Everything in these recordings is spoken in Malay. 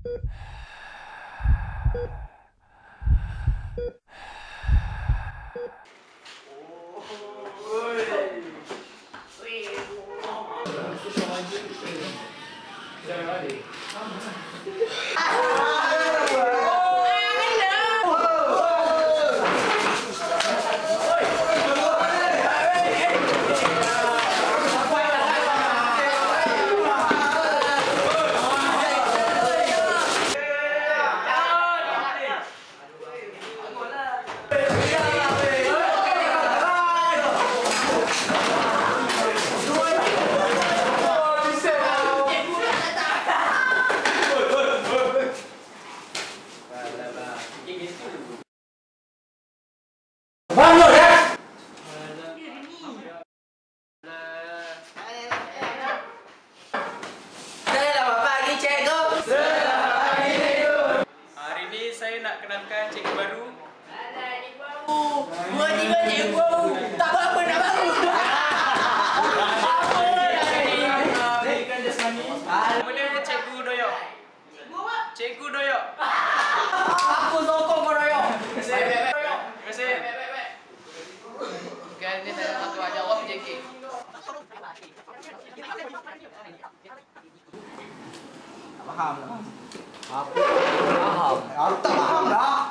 Hari ni saya cikgu baru. Nama dia Cikgu Doyok. Cikgu Doyok. Aku sokong kau royok. Terima kasih. Kan ni saya satu aja awak JK. Faham lah. Apa? Faham. Aku tak faham dah. Apa?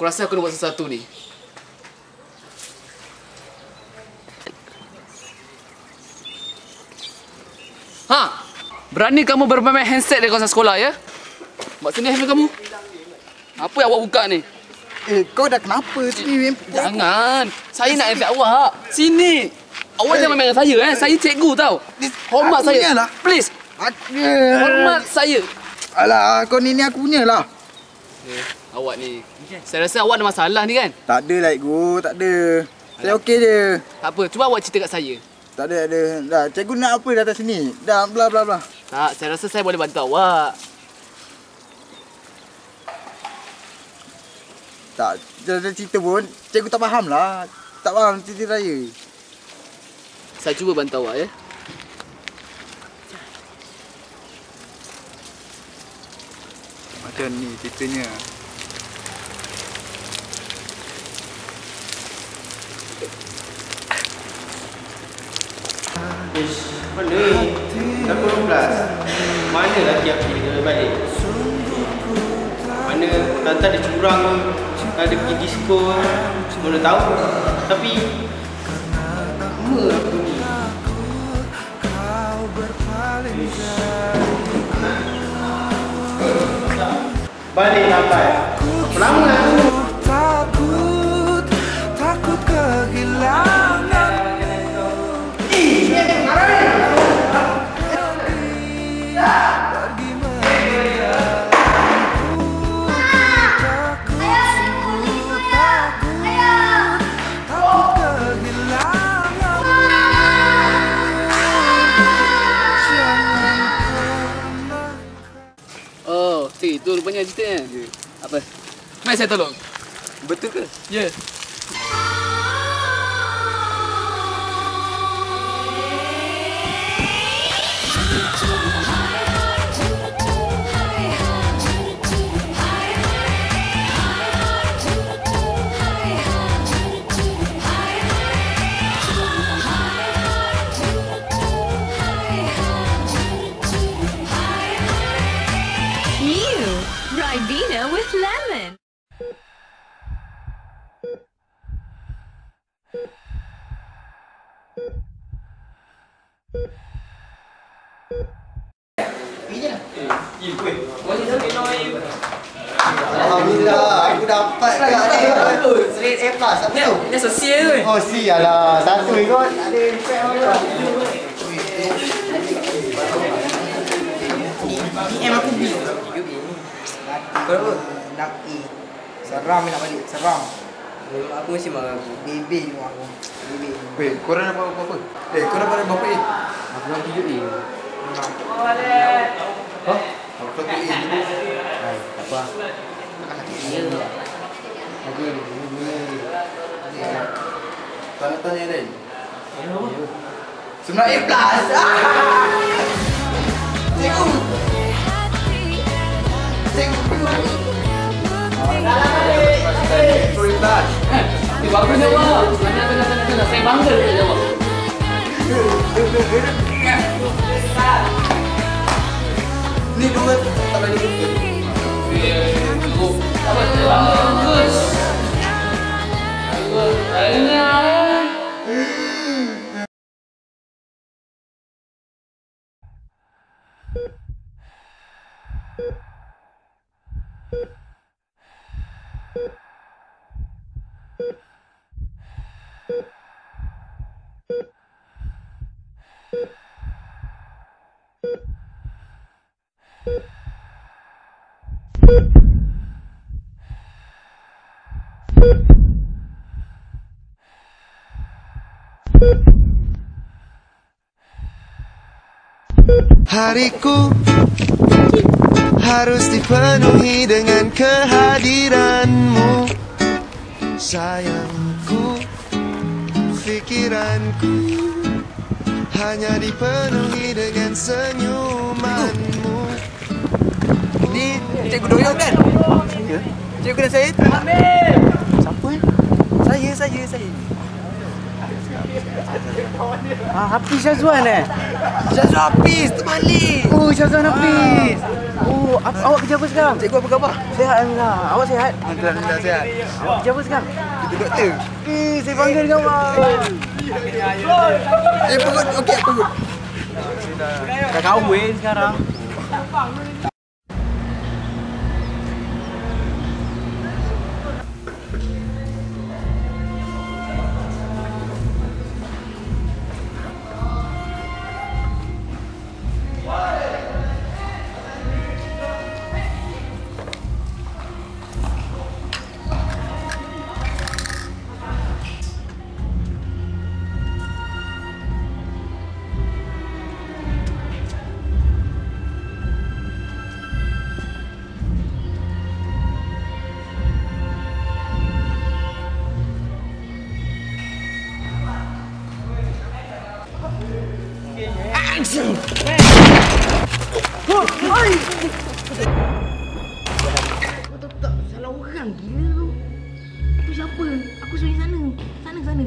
Aku rasa aku nak buat sesuatu ni. Ha! Berani kamu bermain handset di kawasan sekolah ya? Buat sini handphone kamu. Apa yang awak buka ni? Eh, kau dah kenapa sini? Jangan. Saya nak handset awak. Sini. Awak jangan main dengan saya eh. Saya cikgu tau. Hormat saya. lah. Please. Aku... Hormat saya. Alah, kau ni ni aku punya lah. Eh, awak ni. Saya rasa awak ada masalah ni kan? Tak ada lah, Ego. Tak ada. Saya okey je. Tak apa. Cuba awak cerita kat saya. Tak ada, tak ada. Dah, cikgu nak apa datang sini? Dah, bla bla bla. Tak, saya rasa saya boleh bantu awak. Tak, dah, cerita pun. Cikgu tak faham lah. Tak faham cerita raya. Saya cuba bantu awak ya. Macam ni ceritanya. 12. Mana laki aku dia balik? Mana tante ada curang ke? Ada pergi disco? Mana tahu. Tapi lama aku ni. Balik lambat. Lama aku? Si itu rupanya ceritanya. Apa? Mari saya tolong. Betul ke? Ya. New Alhamdulillah, aku dapat kat ni. Straight A plus. Apa tu? Ini sosial tu. Oh, sialah. Satu ikut. Ada effect apa? DM aku B. Kau apa? Nak A. Seram nak balik. Seram. Aku mesti marah aku. Bebe juga aku. Bebe. Weh, korang dapat berapa? Eh, korang dapat berapa A? Aku nak tujuh ni. Ha? Aku dapat A dulu. Hai, tak apa. Lagi Tanya tanya lain. Sembilan A plus. bagus jawab. Tanya, tanya, tanya, tanya. Saya bangga dia jawab. Ni dua tak bagi betul. Eh, cukup. Apa. Bagus. Hariku harus dipenuhi dengan kehadiranmu Sayangku, pikiranku hanya dipenuhi dengan senyumanmu Ni cikgu Doyok kan? Ya. Cikgu dan saya. Siapa eh? Saya, saya, saya. Ah, Hafiz Syazwan eh? Syazwan Hafiz, terbalik. Oh, Syazwan Hafiz. Oh, ap, awak kerja apa sekarang? Cikgu apa khabar? Sehat Alhamdulillah. Awak sehat? Alhamdulillah sehat. Awak kerja apa sekarang? Kita doktor. Eh, saya bangga dengan awak. Eh, perut okey perut. Dah kahwin sekarang. Salah orang gila tu. Tu siapa? Aku suruh sana. Sana sana.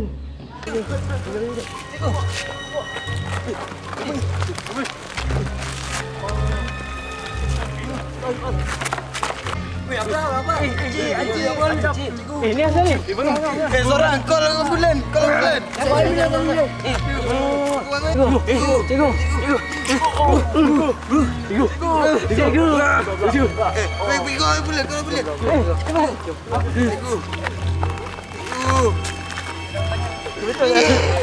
Eh, seorang call dengan bulan, call bulan. Eh, pergi call bulan, call bulan. Cikgu. Cikgu,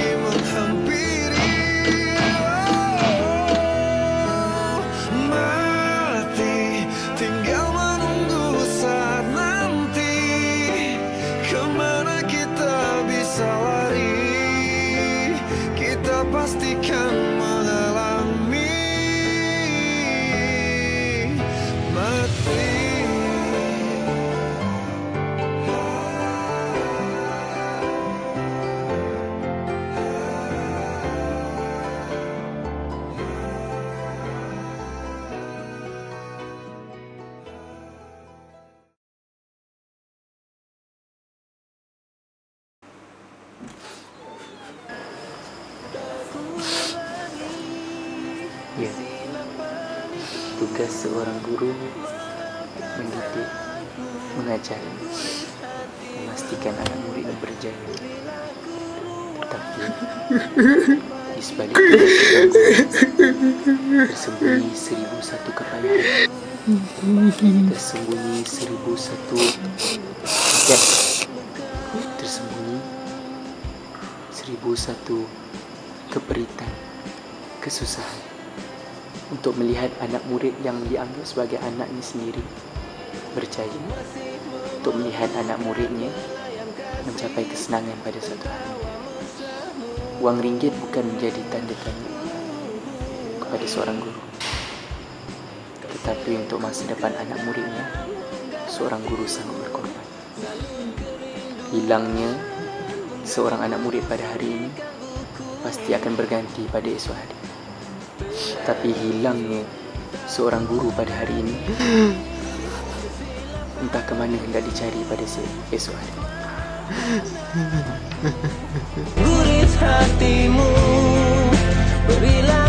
Ya, tugas seorang guru mendidik, mengajar, memastikan anak muridnya berjaya. Tetapi di sebalik tersembunyi seribu satu kepayahan, tersembunyi seribu satu dan tersembunyi seribu satu keperitan, kesusahan untuk melihat anak murid yang dianggap sebagai anaknya sendiri berjaya untuk melihat anak muridnya mencapai kesenangan pada suatu hari. Wang ringgit bukan menjadi tanda tanya kepada seorang guru. Tetapi untuk masa depan anak muridnya, seorang guru sanggup berkorban. Hilangnya seorang anak murid pada hari ini pasti akan berganti pada esok hari. Tapi hilangnya seorang guru pada hari ini entah ke mana hendak dicari pada esok hari. Gurit hatimu Berilah